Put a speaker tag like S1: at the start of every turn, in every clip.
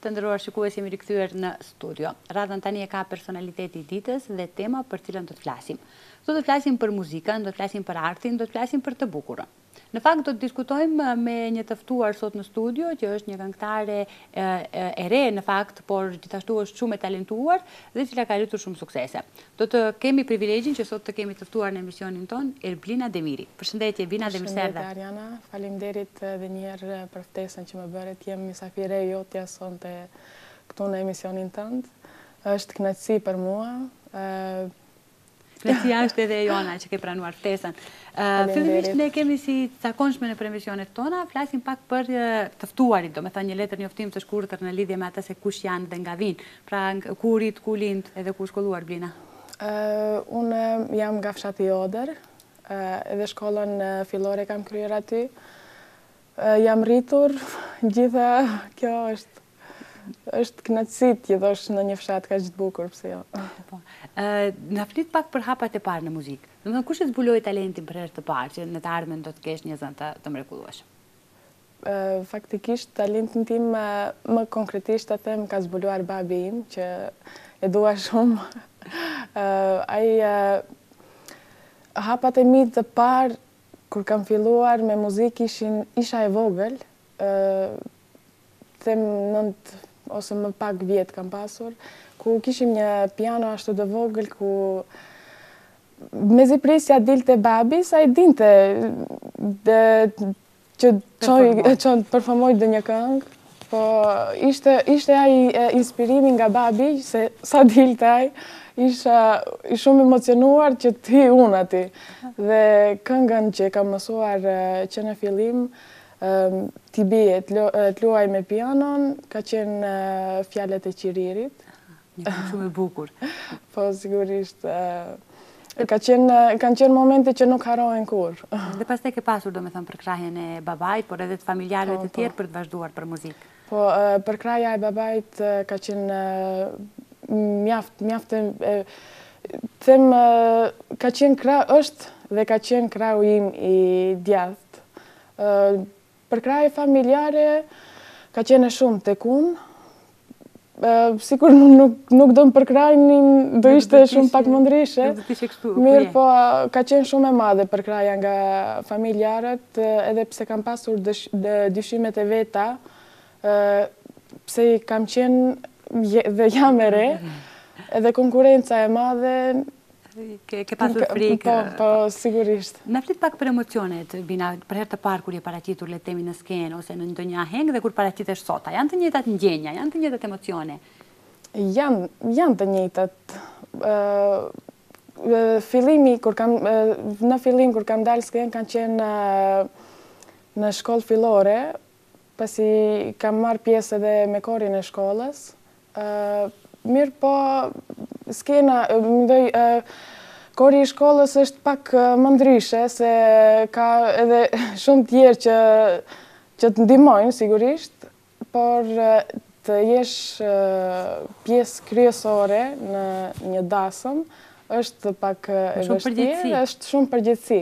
S1: Të nderuar shikues, jemi rikthyer në studio. Radhën tani e ka personaliteti i ditës dhe tema për cilën do të flasim. Do të flasim për muzikën, do të flasim për artin, do të flasim për të bukurën. Në fakt do të diskutojmë eh, me një të ftuar sot në studio, që është një këngëtare eh, eh, e re në fakt, por gjithashtu është shumë e talentuar dhe e cila ka arritur shumë suksese. Do të kemi privilegjin që sot të kemi të ftuar në emisionin tonë Erblina Demiri. Përshëndetje Blina dhe mirë se erdhe.
S2: Përshëndetje Arjana, faleminderit edhe një herë për ftesën që më bëre të jem mysafire e jotja sot këtu në emisionin tënd. Është kënaqësi për mua.
S1: Kënaqësia është edhe e jona që ke pranuar ftesën. Fillimisht ne kemi si të zakonshme nëpër emisionet tona, flasim pak për të ftuarit, domethënë një letërnjoftim të shkurtër në lidhje me ata se kush janë dhe nga vijnë. Pra ku u rrit, ku u lind edhe ku u shkollua Blina?
S2: Unë jam nga fshati Odër, edhe shkollën fillore kam kryer aty. Jam rritur, gjitha kjo është është kënaqësi të jetosh në një fshat kaq të bukur, pse jo.
S1: Po. Na flet pak për hapat e parë në muzikë. Domethënë kush e zbuloi talentin për herë të parë që në të ardhmen do të kesh një zë të, të mrekullueshëm?
S2: Faktikisht talentin tim më konkretisht të them ka zbuluar babi im që e dua shumë. Ai hapat e mi të parë kur kam filluar me muzikë ishin isha e vogël, them nëntë ose më pak vjet kam pasur, ku kishim një piano ashtu të vogël ku mezi prisja të dilte babi, se ai dinte Që të performojë ndonjë këngë, po ishte, ishte ai inspirimi nga babi, se sa dilte ai, isha shumë e emocionuar që të hyj unë aty. Dhe këngën që kam mësuar që në fillim, t'i bie, të luaj me pianon, ka qenë Fjalët e qiririt.
S1: Një këngë shumë e bukur.
S2: Po, sigurisht. Ka qenë, kanë qenë momente që nuk harrohen kurrë.
S1: Dhe pastaj ke pasur, domethënë, përkrahjen e babait, por edhe të familjarëve po, të po. tjerë për të vazhduar për muzikë.
S2: Po, përkrahja e babait ka qenë mjaft, mjaft e... Them, ka qenë krahu, është dhe ka qenë krahu im i djathtë. Përkrahja familjare ka qenë shumë tek unë. Sikur nuk do më përkrahnin, do ishte shumë pak mundërishe. Do të ishe kështu. Mirëpo ka qenë shumë e madhe përkrahja nga familjarët, edhe pse kam pasur dyshimet e veta, pse kam qenë dhe jam e re, edhe konkurenca e madhe,
S1: Ke pasur frikë?
S2: Po, po, sigurisht.
S1: Na flit pak për emocionet, Bina, për herë të parë kur je paraqitur le të themi në skenë, ose në ndonjë aheng dhe kur paraqitesh sot a. Janë të njëjtat ndjenja, janë të njëjtat emocione?
S2: Janë, janë të njëjtat. Fillimi, kur kam, në fillim, kur kam dalë skenë, kam qenë në shkollë fillore, pasi kam marrë pjesë edhe me korin e shkollës, mirëpo skena, mendoj, kori i shkollës është pak më ndryshe, se ka edhe shumë tjerë që, që të ndihmojnë sigurisht, por të jesh pjesë kryesore në një dasëm është pak e vështirë, është shumë përgjegjësi.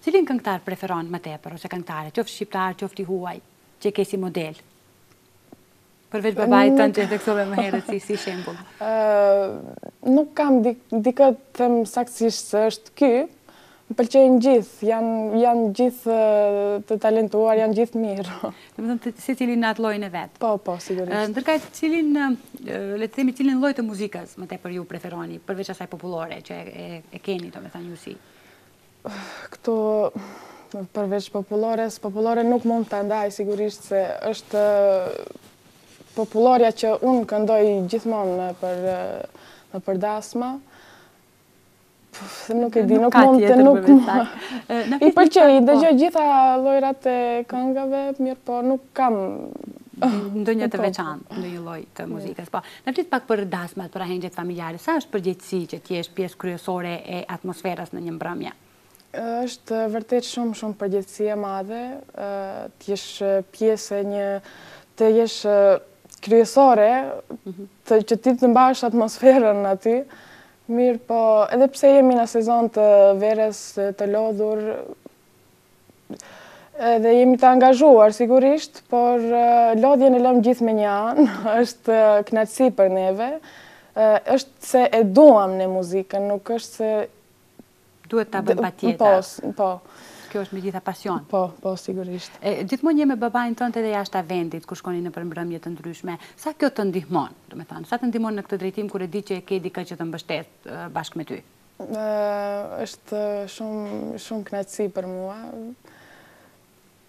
S1: Cilin këngëtar preferon më tepër ose këngëtare, qoftë shqiptar, qoftë i huaj, që e ke si model? Përveç babait tënd që e theksove më herët si si shembull.
S2: Nuk kam dikë të them saktësisht se është ky. Më pëlqejnë gjithë, janë janë gjithë të talentuar, janë gjithë mirë.
S1: Domethënë secili në atë llojin e vet.
S2: Po, po, sigurisht.
S1: Ndërkaq cilin le të themi cilin lloj të muzikës më tepër ju preferoni, përveç asaj popullore që e keni domethënë ju si
S2: Këtu përveç popullores, popullore nuk mund ta ndaj sigurisht se është popullorja që unë këndoj gjithmonë nëpër, nëpër dasma. Nuk e di, nuk mund të nuk mund. I pëlqej, i dëgjoj po. gjitha llojrat e këngave, mirëpo nuk kam...
S1: Ndonjë të veçantë, ndonjë lloj të muzikës, po. Na flit pak për dasmat, për ahengjet familjare. Sa është përgjegjësi që të jesh pjesë kryesore e atmosferës në një mbrëmje?
S2: Është vërtet shumë, shumë përgjegjësi e madhe të jesh pjesë e një, të jesh kryesore, të, që ti të mbash atmosferën aty. Mirëpo, edhe pse jemi në sezon të verës të lodhur, Edhe jemi të angazhuar, sigurisht, por lodhjen e lëmë gjithë me një anë, është kënaqësi për neve, është se e duam ne muzikën, nuk është se...
S1: Duhet ta bën
S2: patjetër. Po, po.
S1: Kjo është megjithatë pasion.
S2: Po, po, sigurisht.
S1: Gjithmonë je me babain tënd edhe jashta vendit, kur shkoni nëpër mbrëmje të ndryshme, sa kjo të ndihmon, sa të ndihmon në këtë drejtim, kur e di që e ke dikë që të mbështet bashkë me ty?
S2: Është shumë shumë kënaqësi për mua.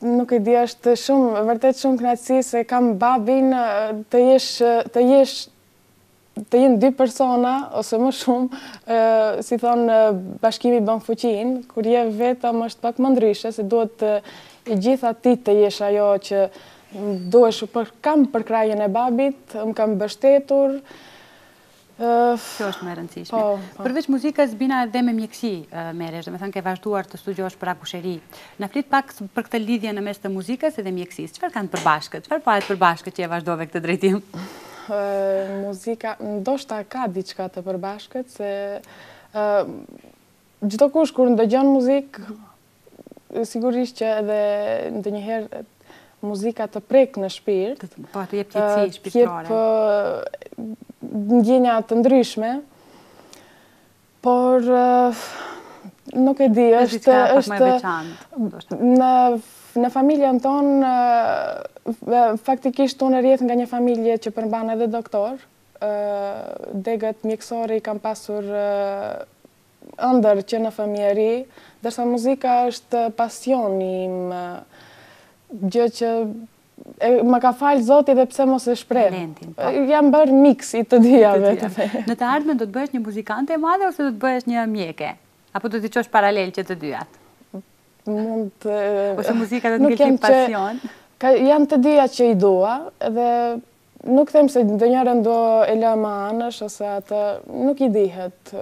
S2: Nuk e di, është shumë, vërtet shumë kënaqësi se kam babin të jesh të jesh të jenë dy persona ose më shumë, si thonë bashkimi bën fuqinë, kur je vetëm është pak më ndryshe se duhet e gjitha ti të jesh ajo që duhesh por kam përkrahjen e babit, më ka mbështetur,
S1: Kjo është më e rëndësishme. Përveç muzikës, Bina edhe me mjekësi merresh, domethënë ke vazhduar të studiosh për akusheri. Na flit pak për këtë lidhje në mes të muzikës edhe mjekësisë. Çfarë kanë përbashkët? Çfarë patë të përbashkët që e vazhdove këtë drejtim?
S2: Muzika, ndoshta ka diçka të përbashkët, se çdokush kur ndëgjon muzikë, Sigurisht që edhe ndonjëherë muzika të prek në shpirt.
S1: Po, të jep qetësi shpirtërore.
S2: Të jep ndjenja të ndryshme. Por, nuk e di,
S1: është... Është
S2: diçka pak më e veçantë. Në familjen tonë, faktikisht unë rrjedh nga një familje që përmban edhe doktorë. Degët mjekësore i kam pasur ëndërr që në fëmijëri, ndërsa muzika është pasioni im, gjë që më ka falë Zoti dhe pse mos e shpreh. Talentin, po. Jam bërë mix i të dyjave.
S1: Në të ardhmen do të bëhesh një muzikante e madhe ose do të bëhesh një mjeke? Apo do t'i çosh paralel që të dyjat?
S2: Mund të...
S1: Ose muzika do të ngel si pasion? Nuk jam që...
S2: Janë të dyja që i dua dhe Nuk them se ndonjërën do e lë mënjanë ose atë, nuk i dihet.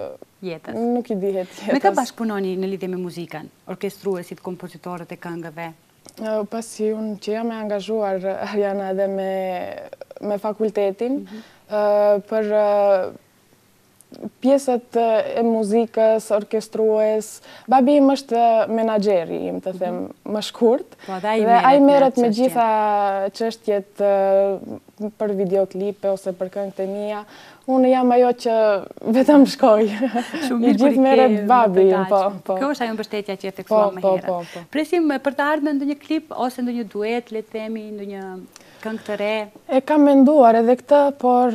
S1: Jetës.
S2: Nuk i dihet jetës.
S1: Me kë bashkëpunoni në lidhje me muzikën? Orkestruesit, kompozitorët e këngëve?
S2: Pasi unë që jam e angazhuar, Arjana, edhe me fakultetin, për pjesët e muzikës, orkestrues, babi im është menaxheri im, të them, mhm. më shkurt.
S1: Po, dhe ai merret
S2: me gjitha çështjet për videoklipe ose për këngët e mia. Unë jam ajo që vetëm shkoj.
S1: Shumë mirë.
S2: Gjithë merret babi im, po,
S1: po. Kjo është ajo mbështetja që e theksuam po, më po, herët. Po, po, po. Presim për të ardhme ndonjë klip ose ndonjë duet, le të themi, ndonjë këngë të re.
S2: E kam menduar edhe këtë, por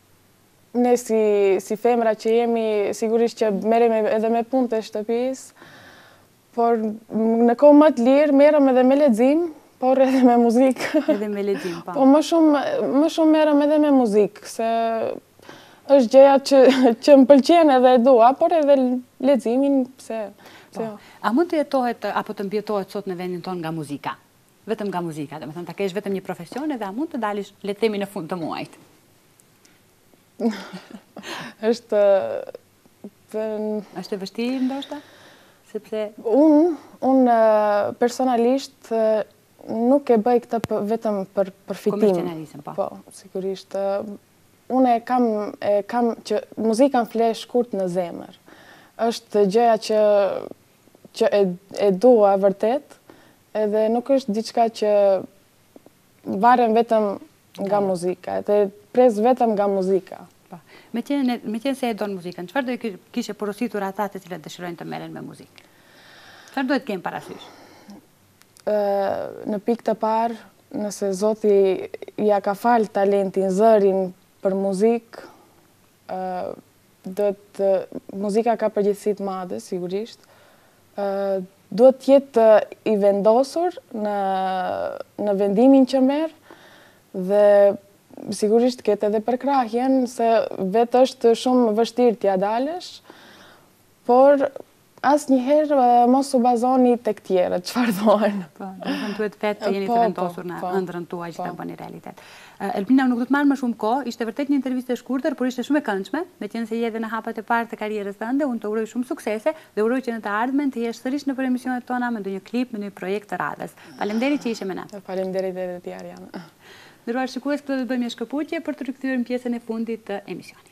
S2: Ne si femra që jemi, sigurisht që merremi edhe me punët e shtëpisë, por në kohë më të lirë merrem edhe me lexim, por edhe me muzikë.
S1: Edhe me lexim, po.
S2: Po më shumë më shumë merrem edhe me muzikë, se është gjëja që që më pëlqen edhe e dua, por edhe leximin, pse jo. Po.
S1: A mund të jetohet apo të mbijetohet sot në vendin tonë nga muzika? Vetëm nga muzika, domethënë ta kesh vetëm një profesion edhe a mund të dalësh le të themi në fund të muajit?
S2: Është
S1: Është e vështirë ndoshta? Sepse
S2: unë unë, personalisht nuk e bëj këtë vetëm për përfitim.
S1: Komercializëm, po.
S2: Po, sigurisht. Unë e kam, e kam që muzika më fle shkurt në zemër. Është gjëja që që e, e dua vërtet Edhe nuk është diçka që varen vetëm nga muzika, dhe pres vetëm nga muzika.
S1: Po, meqenëse e don muzikën, çfarë do i kishe porositur ata të cilët dëshirojnë të merren me muzikë? Çfarë do të kenë parasysh?
S2: Në pikë të parë, nëse Zoti ia ka falë talentin, zërin për muzikë, Duhet muzika ka përgjegjësi të madhe sigurisht. Duhet të jetë i vendosur në në vendimin që merr dhe sigurisht të ketë edhe përkrahjen se vetë është shumë vështirë t'ia dalësh, por Asnjëherë mos u bazoni tek tjerët, çfarë thonë.
S1: Po, do të thotë duhet vetë të jeni të vendosur në ëndrrën tuaj që ta bëni realitet. Elbina, unë nuk do të marr më shumë kohë, ishte vërtet një intervistë e shkurtër, por ishte shumë e këndshme, meqenëse je edhe në hapat e parë të karrierës tënde, unë të uroj shumë suksese dhe uroj që në të ardhmen të jesh sërish nëpër emisionet tona me ndonjë klip, me ndonjë projekt të radhës. Faleminderit që ishe me
S2: ne. Faleminderit edhe ti Ariana.
S1: Nderuar shikues, këtu do të bëjmë një shkëputje për t'u rikthyer në pjesën e fundit të emisionit.